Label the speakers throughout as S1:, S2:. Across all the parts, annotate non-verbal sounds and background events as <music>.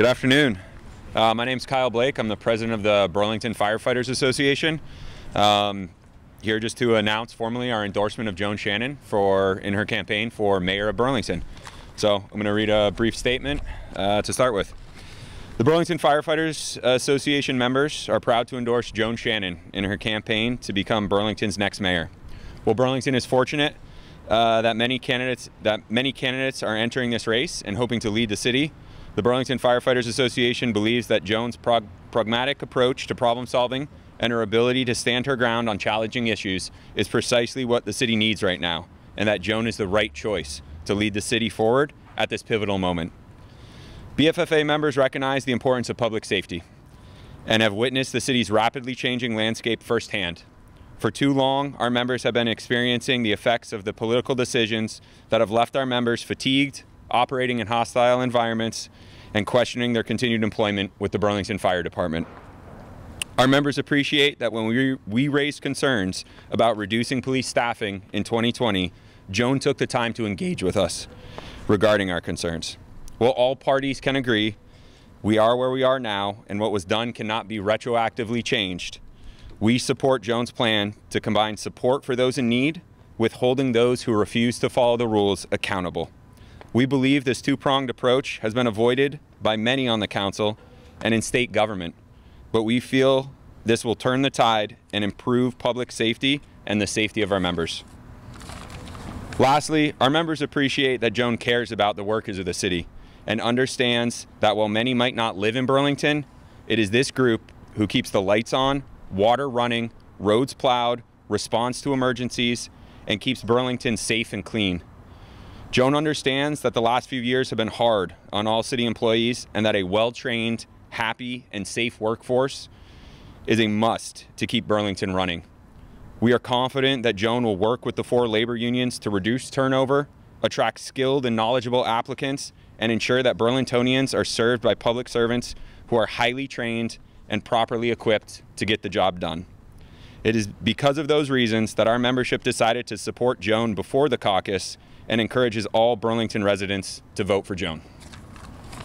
S1: Good afternoon. Uh, my name is Kyle Blake. I'm the president of the Burlington Firefighters Association. Um, here just to announce formally our endorsement of Joan Shannon for in her campaign for mayor of Burlington. So I'm going to read a brief statement uh, to start with. The Burlington Firefighters Association members are proud to endorse Joan Shannon in her campaign to become Burlington's next mayor. While Burlington is fortunate uh, that many candidates that many candidates are entering this race and hoping to lead the city, the Burlington Firefighters Association believes that Joan's prog pragmatic approach to problem solving and her ability to stand her ground on challenging issues is precisely what the city needs right now, and that Joan is the right choice to lead the city forward at this pivotal moment. BFFA members recognize the importance of public safety and have witnessed the city's rapidly changing landscape firsthand. For too long, our members have been experiencing the effects of the political decisions that have left our members fatigued, operating in hostile environments, and questioning their continued employment with the Burlington Fire Department. Our members appreciate that when we, we raised concerns about reducing police staffing in 2020, Joan took the time to engage with us regarding our concerns. Well, all parties can agree we are where we are now, and what was done cannot be retroactively changed. We support Joan's plan to combine support for those in need with holding those who refuse to follow the rules accountable. We believe this two-pronged approach has been avoided by many on the council and in state government, but we feel this will turn the tide and improve public safety and the safety of our members. Lastly, our members appreciate that Joan cares about the workers of the city and understands that while many might not live in Burlington, it is this group who keeps the lights on, water running, roads plowed, responds to emergencies, and keeps Burlington safe and clean. Joan understands that the last few years have been hard on all city employees and that a well-trained, happy, and safe workforce is a must to keep Burlington running. We are confident that Joan will work with the four labor unions to reduce turnover, attract skilled and knowledgeable applicants, and ensure that Burlingtonians are served by public servants who are highly trained and properly equipped to get the job done. It is because of those reasons that our membership decided to support Joan before the caucus and encourages all Burlington residents to vote for Joan.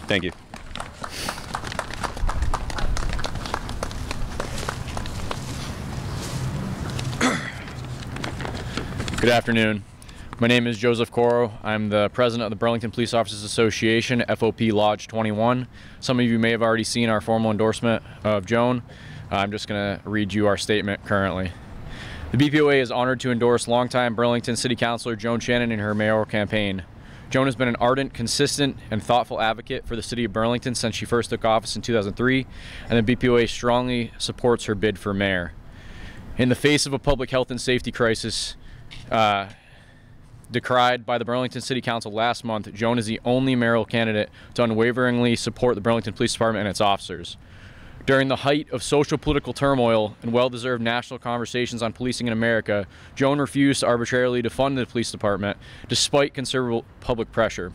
S1: Thank you. <coughs>
S2: Good afternoon. My name is Joseph Corrow. I'm the president of the Burlington Police Officers Association, FOP Lodge 21. Some of you may have already seen our formal endorsement of Joan. I'm just going to read you our statement currently. The BPOA is honored to endorse longtime Burlington City Councilor Joan Shannon in her mayoral campaign. Joan has been an ardent, consistent, and thoughtful advocate for the city of Burlington since she first took office in 2003, and the BPOA strongly supports her bid for mayor. In the face of a public health and safety crisis, uh, decried by the Burlington City Council last month, Joan is the only mayoral candidate to unwaveringly support the Burlington Police Department and its officers. During the height of social political turmoil and well-deserved national conversations on policing in America, Joan refused arbitrarily to arbitrarily the police department despite considerable public pressure.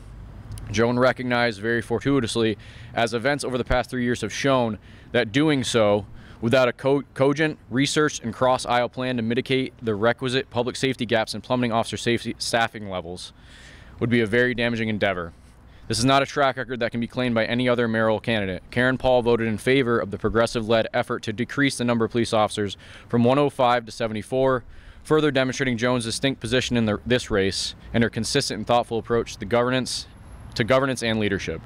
S2: Joan recognized very fortuitously, as events over the past three years have shown, that doing so without a co cogent, researched, and cross-aisle plan to mitigate the requisite public safety gaps and plummeting officer safety staffing levels would be a very damaging endeavor. This is not a track record that can be claimed by any other mayoral candidate. Karen Paul voted in favor of the progressive-led effort to decrease the number of police officers from 105 to 74, further demonstrating Joan's distinct position in the, this race and her consistent and thoughtful approach to governance, to governance and leadership.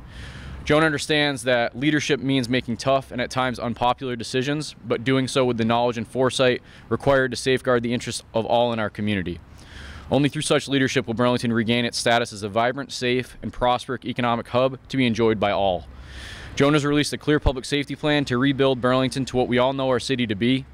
S2: Joan understands that leadership means making tough and at times unpopular decisions, but doing so with the knowledge and foresight required to safeguard the interests of all in our community. Only through such leadership will Burlington regain its status as a vibrant, safe, and prosperous economic hub to be enjoyed by all. Joan has released a clear public safety plan to rebuild Burlington to what we all know our city to be,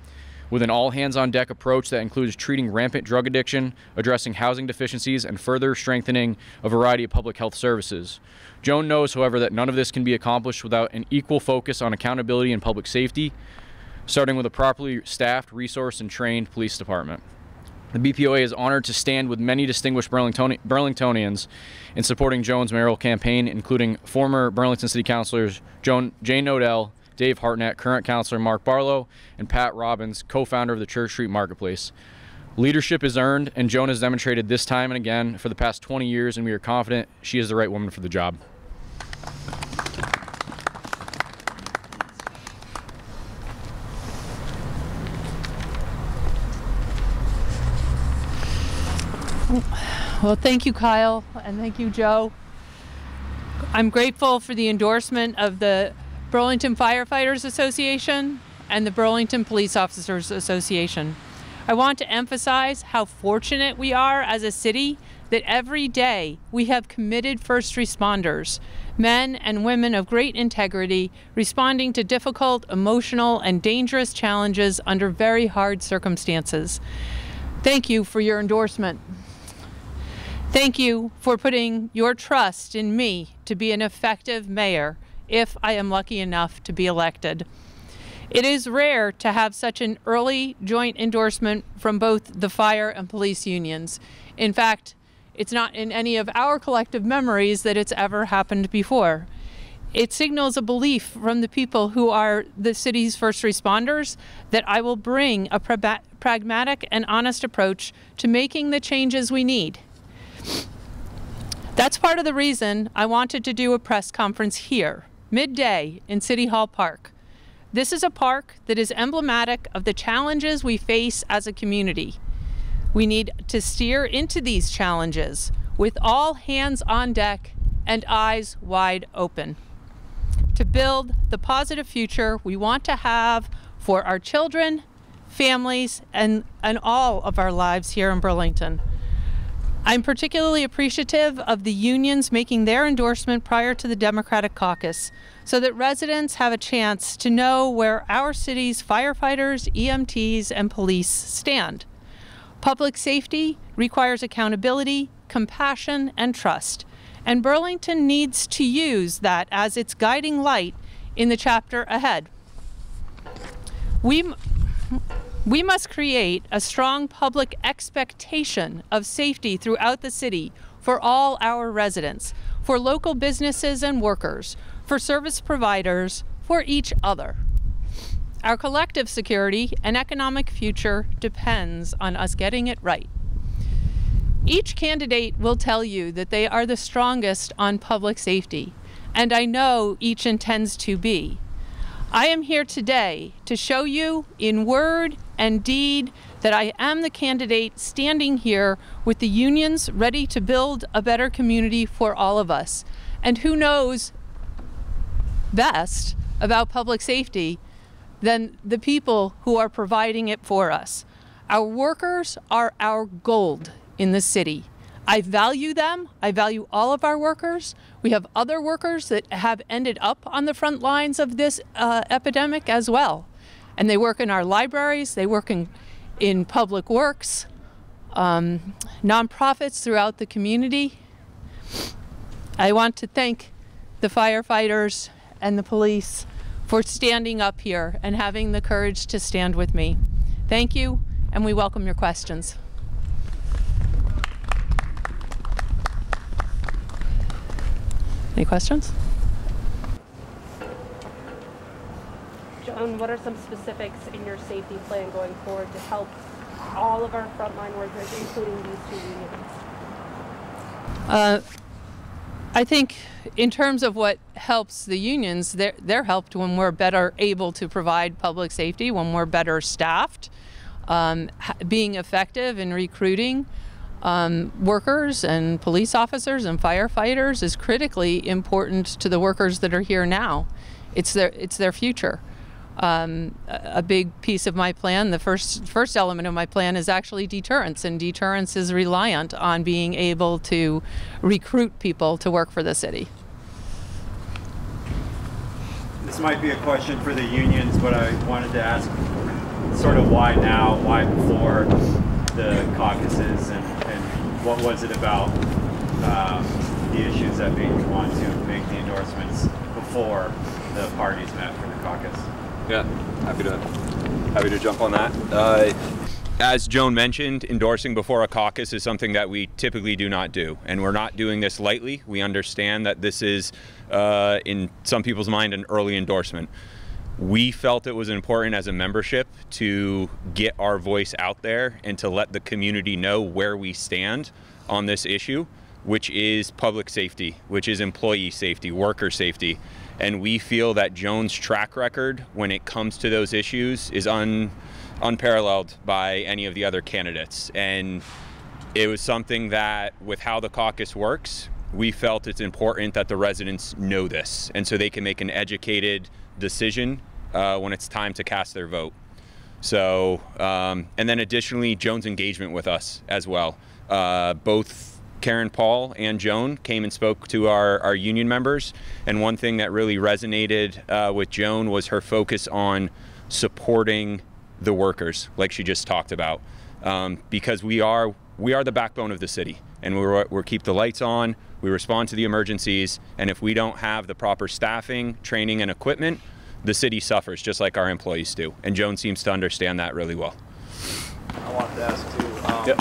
S2: with an all hands on deck approach that includes treating rampant drug addiction, addressing housing deficiencies, and further strengthening a variety of public health services. Joan knows, however, that none of this can be accomplished without an equal focus on accountability and public safety, starting with a properly staffed, resourced, and trained police department. The BPOA is honored to stand with many distinguished Burlingtonians in supporting Joan's mayoral campaign, including former Burlington City Councilors Joan, Jane Knodell, Dave Hartnett, current councilor Mark Barlow, and Pat Robbins, co-founder of the Church Street Marketplace. Leadership is earned, and Joan has demonstrated this time and again for the past 20 years, and we are confident she is the right woman for the job.
S3: Well, thank you, Kyle, and thank you, Joe. I'm grateful for the endorsement of the Burlington Firefighters Association and the Burlington Police Officers Association. I want to emphasize how fortunate we are as a city that every day we have committed first responders, men and women of great integrity, responding to difficult, emotional, and dangerous challenges under very hard circumstances. Thank you for your endorsement. Thank you for putting your trust in me to be an effective mayor if I am lucky enough to be elected. It is rare to have such an early joint endorsement from both the fire and police unions. In fact, it's not in any of our collective memories that it's ever happened before. It signals a belief from the people who are the city's first responders that I will bring a pragmatic and honest approach to making the changes we need. That's part of the reason I wanted to do a press conference here, midday in City Hall Park. This is a park that is emblematic of the challenges we face as a community. We need to steer into these challenges with all hands on deck and eyes wide open to build the positive future we want to have for our children, families, and, and all of our lives here in Burlington. I'm particularly appreciative of the unions making their endorsement prior to the Democratic caucus so that residents have a chance to know where our city's firefighters, EMTs, and police stand. Public safety requires accountability, compassion, and trust, and Burlington needs to use that as its guiding light in the chapter ahead. We, we must create a strong public expectation of safety throughout the city for all our residents, for local businesses and workers, for service providers, for each other. Our collective security and economic future depends on us getting it right. Each candidate will tell you that they are the strongest on public safety, and I know each intends to be. I am here today to show you in word and deed that I am the candidate standing here with the unions ready to build a better community for all of us. And who knows best about public safety than the people who are providing it for us. Our workers are our gold in the city. I value them. I value all of our workers. We have other workers that have ended up on the front lines of this uh, epidemic as well. And they work in our libraries, they work in, in public works, um, nonprofits throughout the community. I want to thank the firefighters and the police for standing up here and having the courage to stand with me. Thank you, and we welcome your questions. Any questions?
S4: Joan, what are some specifics in your safety plan going forward to help all of our frontline workers, including these two unions?
S3: Uh, I think in terms of what helps the unions, they're, they're helped when we're better able to provide public safety, when we're better staffed, um, being effective in recruiting um, workers and police officers and firefighters is critically important to the workers that are here now. It's their, it's their future um, a big piece of my plan. The first first element of my plan is actually deterrence, and deterrence is reliant on being able to recruit people to work for the city.
S5: This might be a question for the unions, but I wanted to ask sort of why now, why before the caucuses, and, and what was it about um, the issues that made you want to make the endorsements before the parties met for the caucus?
S1: Yeah, happy to happy to jump on that. Uh, as Joan mentioned, endorsing before a caucus is something that we typically do not do, and we're not doing this lightly. We understand that this is, uh, in some people's mind, an early endorsement. We felt it was important as a membership to get our voice out there and to let the community know where we stand on this issue, which is public safety, which is employee safety, worker safety and we feel that Joan's track record when it comes to those issues is un, unparalleled by any of the other candidates. And it was something that, with how the caucus works, we felt it's important that the residents know this, and so they can make an educated decision uh, when it's time to cast their vote. So, um, and then additionally, Joan's engagement with us as well. Uh, both Karen Paul and Joan came and spoke to our, our union members. And one thing that really resonated uh, with Joan was her focus on supporting the workers, like she just talked about. Um, because we are, we are the backbone of the city and we're, we keep the lights on, we respond to the emergencies, and if we don't have the proper staffing, training, and equipment, the city suffers just like our employees do. And Joan seems to understand that really well.
S6: I wanted to ask too. Um,
S1: Yep.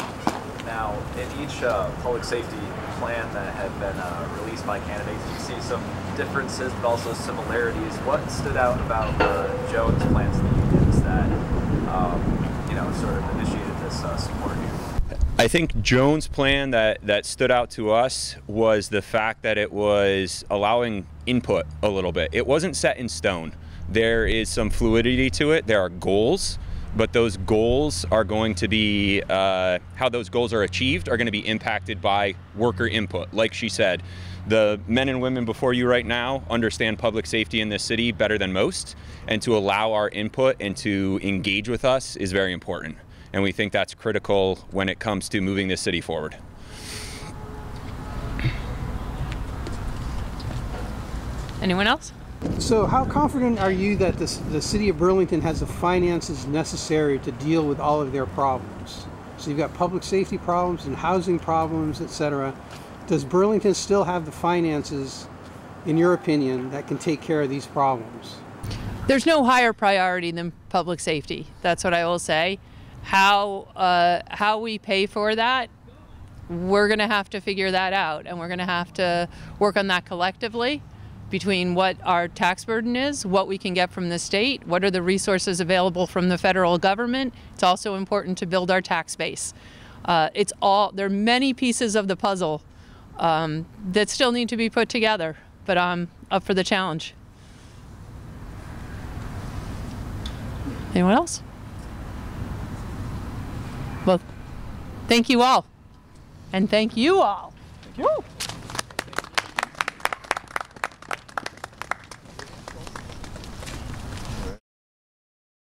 S6: Now, in each uh, public safety plan that had been uh, released by candidates, you see some differences, but also similarities. What stood out about uh, Joan's plans to the unions that um, you know sort of initiated this uh, support here?
S1: I think Joan's plan that, that stood out to us was the fact that it was allowing input a little bit. It wasn't set in stone. There is some fluidity to it. There are goals, but those goals are going to be, uh, how those goals are achieved are going to be impacted by worker input. Like she said, the men and women before you right now understand public safety in this city better than most, and to allow our input and to engage with us is very important and we think that's critical when it comes to moving this city forward.
S3: Anyone else?
S7: So, how confident are you that this, the city of Burlington has the finances necessary to deal with all of their problems? So, you've got public safety problems and housing problems, etc. Does Burlington still have the finances, in your opinion, that can take care of these problems?
S3: There's no higher priority than public safety. That's what I will say. How uh, how we pay for that, we're going to have to figure that out, and we're going to have to work on that collectively between what our tax burden is, what we can get from the state, what are the resources available from the federal government. It's also important to build our tax base. Uh, it's all there are many pieces of the puzzle um, that still need to be put together, but I'm up for the challenge. Anyone else? Well, thank you all. And thank you all. Thank you.